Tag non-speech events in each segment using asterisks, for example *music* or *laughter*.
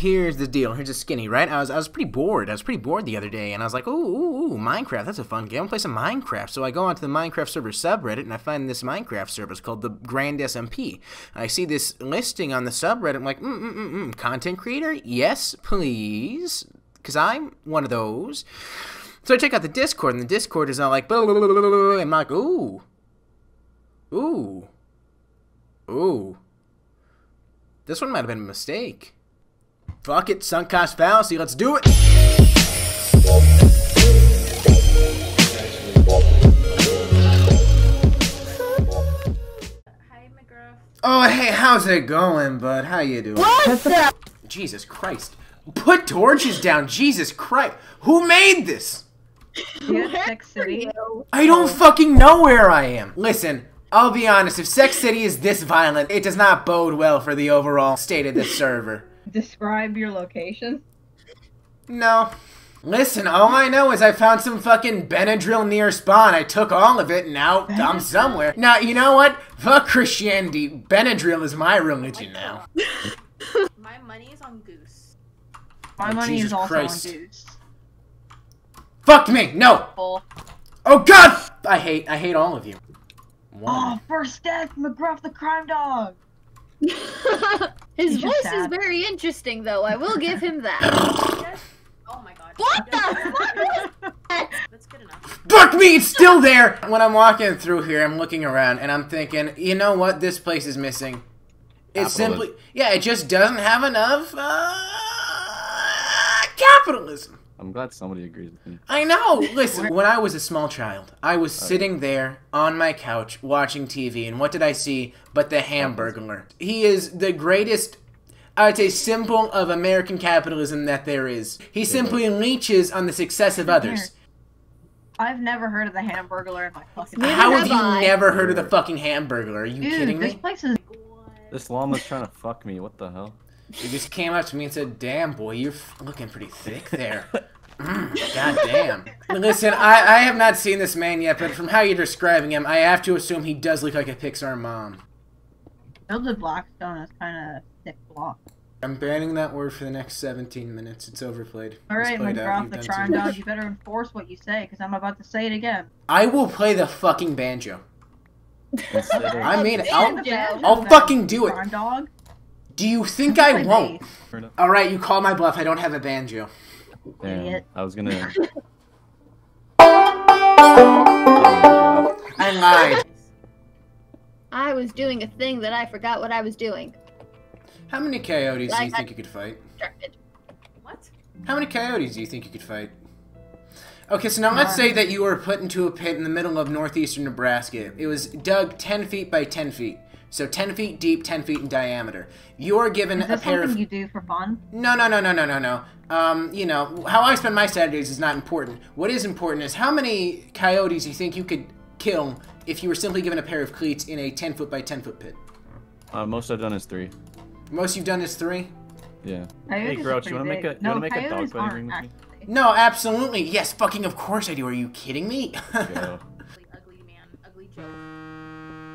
Here's the deal. Here's a skinny, right? I was I was pretty bored. I was pretty bored the other day, and I was like, ooh, ooh, ooh, Minecraft. That's a fun game. I want to play some Minecraft. So I go onto the Minecraft server subreddit, and I find this Minecraft server. Called the Grand SMP. I see this listing on the subreddit. I'm like, mm, mm, mm, mm. Content creator? Yes, please. Because I'm one of those. So I check out the Discord, and the Discord is all like, blah, blah, blah, blah, I'm like, ooh. Ooh. Ooh. This one might have been a mistake. Fuck it, sunk cost fallacy, let's do it! Hi, McGruff. Oh, hey, how's it going, bud? How you doing? What's up? Jesus Christ. Put torches down, Jesus Christ. Who made this? Sex City. I don't fucking know where I am. Listen, I'll be honest, if Sex City is this violent, it does not bode well for the overall state of this server. Describe your location. No. Listen, all I know is I found some fucking Benadryl near spawn. I took all of it, and now I'm somewhere. Now, you know what? Fuck Christianity. Benadryl is my religion now. *laughs* My money is on Goose. My Oh, money Jesus is also Christ. on Goose. Fuck me! No! Full. Oh god! I hate, I hate all of you. Ah, One. Oh, first death, McGruff the crime dog. *laughs* His He's voice is very interesting, though. I will give him that. Yes. *laughs* Oh my god. what the fuck was that? That's good enough. Fuck me, it's still there! When I'm walking through here, I'm looking around and I'm thinking, you know what this place is missing? It's Capitalism. simply, yeah, it just doesn't have enough, uh, capitalism. I'm glad somebody agrees with me. I know. *laughs* Listen, when I was a small child, I was sitting there on my couch watching TV, and what did I see but the Hamburglar? He is the greatest. I'd say symbol of American capitalism that there is. He simply leeches on the success of others. I've never heard of the Hamburglar in my fucking Neither How have have you I. never heard of the fucking Hamburglar? Are you Dude, kidding this me? place is This llama's trying to fuck me. What the hell? He just came up to me and said, "Damn, boy, you're f- looking pretty thick there." *laughs* Mm, God damn. Listen, I, I have not seen this man yet, but from how you're describing him, I have to assume he does look like a Pixar mom. built with Blackstone is kind of thick block. I'm banning that word for the next 17 minutes. It's overplayed. All right, It's right, played out. You've the done crime too dog, you better enforce what you say, because I'm about to say it again. I will play the fucking banjo. Instead of- I mean, Banjo. I'll, I'll fucking do it. Crime dog. Do you think I won't? All right, you call my bluff. I don't have a banjo. Damn, Idiot. I was gonna. *laughs* I lied. I was doing a thing that I forgot what I was doing. How many coyotes do I- you think you could fight? Distracted. What? How many coyotes do you think you could fight? Okay, so now let's say that you were put into a pit in the middle of northeastern Nebraska. It was dug 10 feet by 10 feet. So 10 feet deep, 10 feet in diameter. You are given Is a this pair something of. you do for fun? No, no, no, no, no, no, no. Um, you know, how I spend my Saturdays is not important. What is important is how many coyotes you think you could kill if you were simply given a pair of cleats in a 10 foot by 10 foot pit. Uh, most I've done is three. Most you've done is three? Yeah. Coyotes are Grouch, you wanna make a- you no, wanna make a coyotes dogfighting ring with me? No, absolutely. Yes, fucking of course I do. Are you kidding me? Go. Ugly, ugly man. Ugly Joe.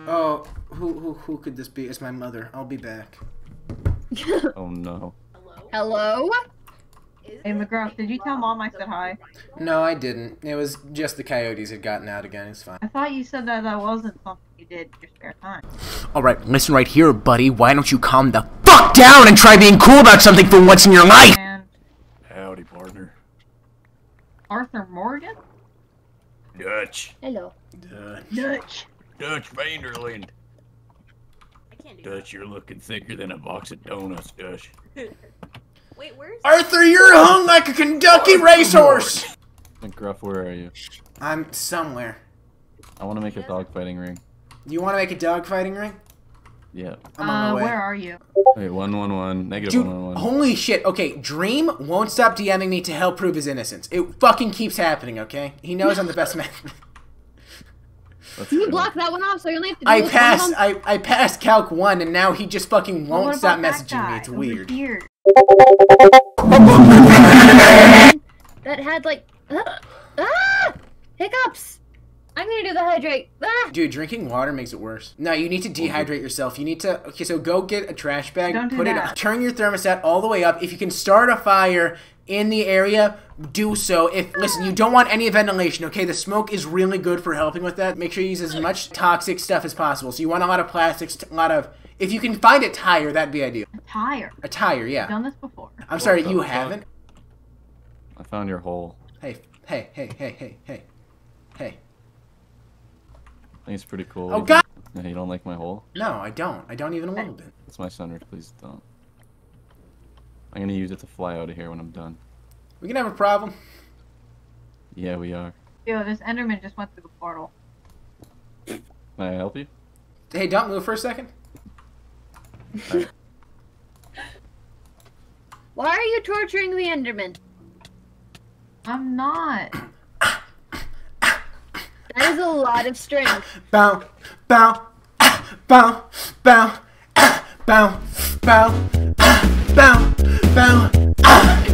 oh, who, who, who could this be? It's my mother. I'll be back. *laughs* oh no. Hello? Hello? Hey, it McGruff, did you tell Mom I said hi? No, I didn't. It was just the coyotes had gotten out again. It's fine. I thought you said that that wasn't something you did in your spare time. Alright, listen right here, buddy. Why don't you calm the fuck down and try being cool about something for once in your life? And Howdy, partner. Arthur Morgan? Dutch. Hello. Dutch. Dutch. Dutch Van der Linde. I can't do Dutch, you're looking thicker than a box of donuts, Dutch. *laughs* Wait, where's Arthur, you're hung like a Kentucky racehorse! McGruff, where are you? I'm somewhere. I want to make a dogfighting ring. You want to make a dogfighting ring? Yeah. I'm uh, on my way. where are you? Wait, one one one. Negative Dude, one one one. holy shit. Okay, Dream won't stop DMing me to help prove his innocence. It fucking keeps happening, okay? He knows I'm the best man. *laughs* Let's you block that one off so you only have to do I with passed. I, I passed Calc 1, and now he just fucking won't what stop messaging me. It's over weird. *laughs* That had like uh, *gasps* ah hiccups. I'm gonna do the hydrate. Ah! Dude, drinking water makes it worse. No, you need to dehydrate yourself. You need to. Okay, so go get a trash bag. Don't do put it. that. Turn your thermostat all the way up. If you can start a fire in the area, do so. If listen, you don't want any ventilation. Okay, the smoke is really good for helping with that. Make sure you use as much toxic stuff as possible. So you want a lot of plastics, a lot of. If you can find a tire, that'd be ideal. A tire. A tire, yeah. I've Done this before. I'm sorry, you fuck? haven't. I found your hole. Hey, hey, hey, hey, hey, hey, hey. I think it's pretty cool. Oh, God! Yeah, you don't like my hole? No, I don't. I don't even a little bit. It's my sunroof. Please don't. I'm gonna use it to fly out of here when I'm done. We can have a problem. Yeah, we are. Yo, this Enderman just went through the portal. Can I help you? Hey, don't move for a second. Why are you torturing the Enderman? I'm not. That is a lot of strength. bow, bow, bow, bow, bow, bow, bow, bow.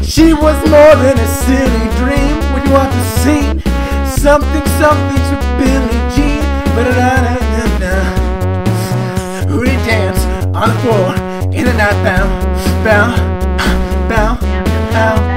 She was more than a silly dream. When you want to see something, something to Billie Jean. Ba-da-da-da-da-da. Who did dance on the floor in the night? Bow, bow, bow. Bow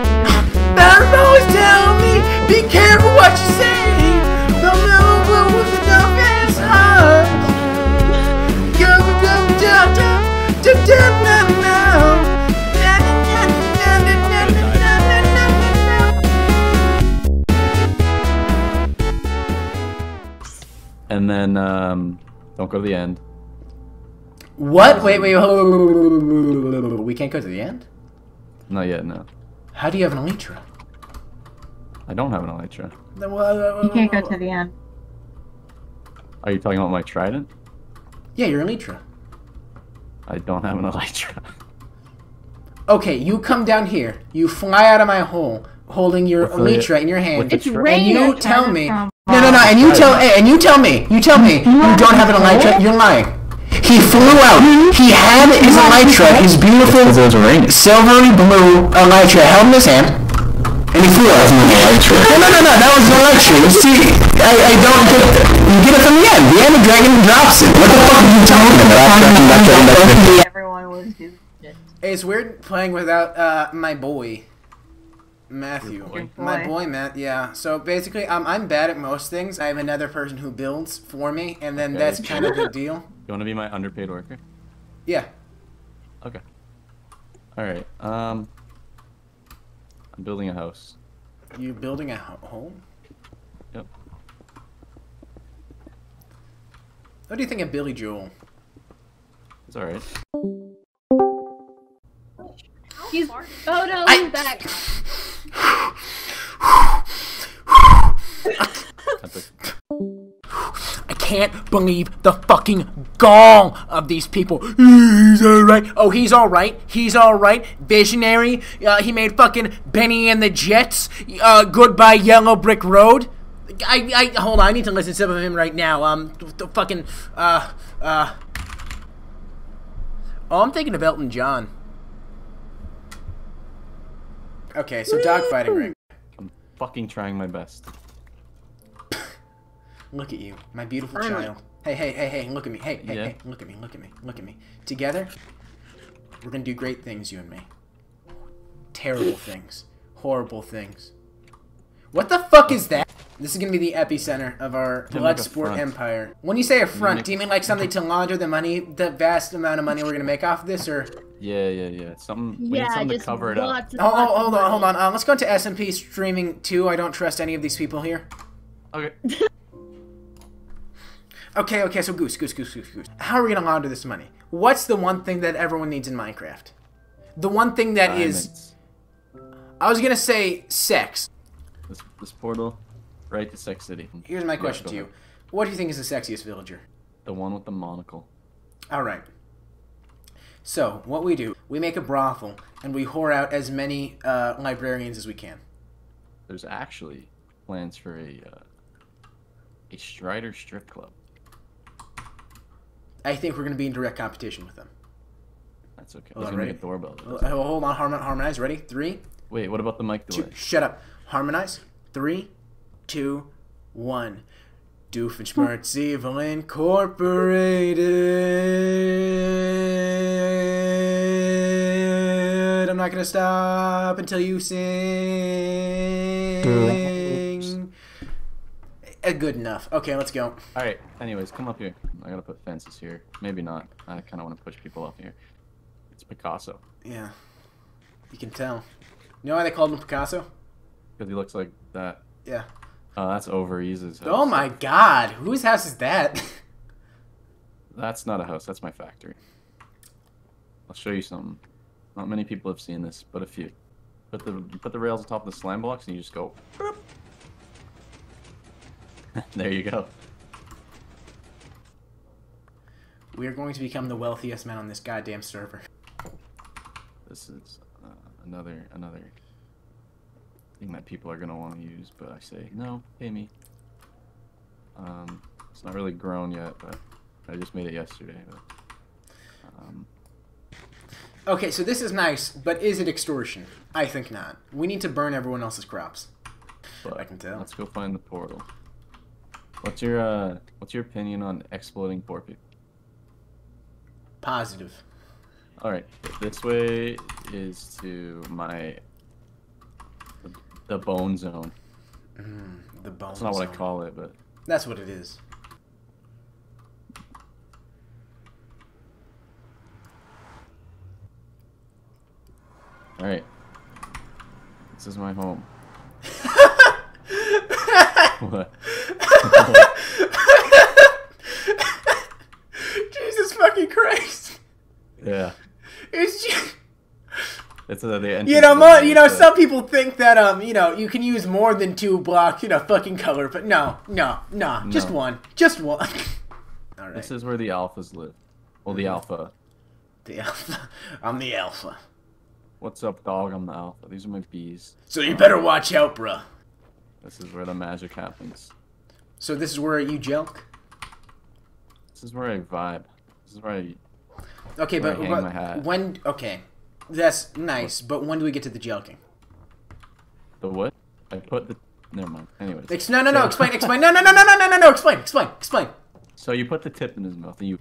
then, um, don't go to the end. What? Wait, wait, hold- we can't go to the end? Not yet, no. How do you have an elytra? I don't have an elytra. You can't go to the end. Are you talking about my trident? Yeah, you're elytra. I don't have an elytra. *laughs* Okay, you come down here. You fly out of my hole, holding your With the- elytra in your hand. It's tri- and raining. you tell me. No, no, no. And you tell. Hey, and you tell me. You tell me. You don't have an elytra. You're lying. He flew out. He had his elytra, his beautiful Because it was raining. silvery blue elytra held in his hand, and he flew out. No, no, no, no. That was an elytra. You see, I, I don't get it. You get it from the end. The end, the dragon drops it. What the fuck are you talking about? Everyone was doing. It's weird playing without uh, my boy, Matthew. Boy? My Boy. boy, Matt. Yeah. So basically, um, I'm bad at most things. I have another person who builds for me, and then Okay. that's kind of the *laughs* deal. You want to be my underpaid worker? Yeah. Okay. Alright, um... I'm building a house. You building a ho- home? Yep. What do you think of Billy Joel? It's alright. He's Fart. oh no, I- back. That's a- I can't believe the fucking gall of these people. He's alright. Oh, he's alright. He's alright. Visionary. Uh, he made fucking Bennie and the Jets. Uh, Goodbye Yellow Brick Road. I, I, hold on. I need to listen to some of him right now. Um, the, the fucking, uh, uh. Oh, I'm thinking of Elton John. Okay, so dogfighting ring. I'm fucking trying my best. Look at you, my beautiful Finally. child. Hey, hey, hey, hey, look at me. Hey, hey, Yeah. hey, look at me, look at me, look at me. Together, we're gonna do great things, you and me. Terrible things. Horrible things. What the fuck is that? This is gonna be the epicenter of our Yeah, like a Bloodsport front. empire. When you say a front, make- do you mean like something to *laughs* launder the money, the vast amount of money we're gonna make off this, or? Yeah, yeah, yeah. Something, we need Yeah, something to just cover it up. lots Oh, oh, hold on, hold money. on. Uh, let's go into S&P streaming too. I don't trust any of these people here. Okay. *laughs* Okay, okay, so Goose, Goose, Goose, Goose, Goose. How are we gonna launder this money? What's the one thing that everyone needs in Minecraft? The one thing that is, Diamonds. I was gonna say sex. This, this portal, right to Sex City. Here's my question go to you. ahead. What do you think is the sexiest villager? The one with the monocle. Alright. So, what we do, we make a brothel, and we whore out as many uh, librarians as we can. There's actually plans for a uh, a Strider strip club. I think we're gonna be in direct competition with them. That's okay. I Hold on, gonna ready? make a doorbell. Oh, uh, Hold on, harmon- harmonize. Ready? Three, Wait, what about the mic two, delay? shut up. Harmonize. Three, two, one. Doofenshmirtz Evil Incorporated. I'm not gonna stop until you sing. Eh, Good enough. Okay, let's go. All right. Anyways, come up here. I gotta put fences here. Maybe not. I kind of want to push people up here. It's Picasso Yeah, you can tell. You know why they called him Picasso? because he looks like that. Yeah. Oh, that's Overease's house. Oh my God, whose house is that? *laughs* That's not a house. That's my factory. I'll show you something. Not many people have seen this, but a few. Put the put the rails on top of the slam blocks and you just go. boop. *laughs* there you go. we are going to become the wealthiest men on this goddamn server. This is uh, another another thing that people are gonna want to use, but I say no, pay me. Um, it's not really grown yet, but I just made it yesterday. But, um, Okay, so this is nice, but is it extortion? I think not. We need to burn everyone else's crops. but I can tell. Let's go find the portal. What's your uh, what's your opinion on exploding poor people? Positive. All right, this way is to my the, bone zone. Mm, the bone. That's not what I call it, but That's what it is. all right. This is my home. *laughs* what? *laughs* Jesus fucking Christ! Yeah, It's just, it's uh, the you know, mo- you know, the- some people think that um, you know, you can use more than two blocks, you know, fucking color, but no, no, no, just one, just one. *laughs* All right, This is where the alphas live. Well, the alpha. the alpha. *laughs* I'm the alpha, What's up, dog? I'm the alpha. These are my bees. so you better watch out, bruh. This is where the magic happens. So this is where you jelk. This is where I vibe. This is where I. Okay, Where but, I but when? Okay, that's nice. But when do we get to the jelking? The what? I put the. Never mind. Anyways. Ex- no, no, no. Explain. Explain. No, no, no, no, no, no, no, no. Explain. Explain. Explain. So you put the tip in his mouth and you.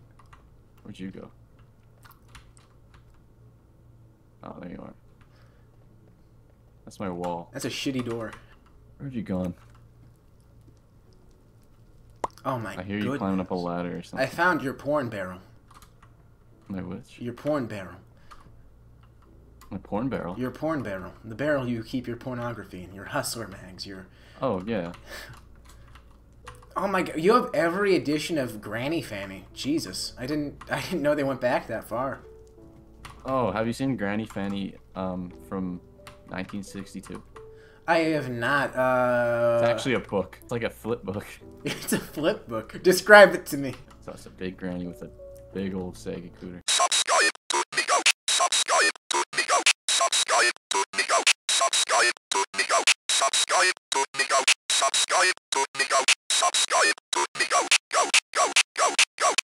Where'd you go? Oh, there you are. That's my wall. That's a shitty door. Where'd you gone? Oh my god. I hear you climbing up a ladder or something. I found your porn barrel. My which? Your porn barrel. My porn barrel. Your porn barrel. The barrel you keep your pornography in. Your hustler mags. Your. Oh yeah. *sighs* Oh my god. You have every edition of Granny Fanny. Jesus. I didn't. I didn't know they went back that far. Oh, have you seen Granny Fanny um from 1962? I have not. Uh. It's actually a book. It's like a flip book. *laughs* It's a flip book. Describe it to me. So it's a big granny with a big old Sega cooter. Subscribe to me go. Subscribe to me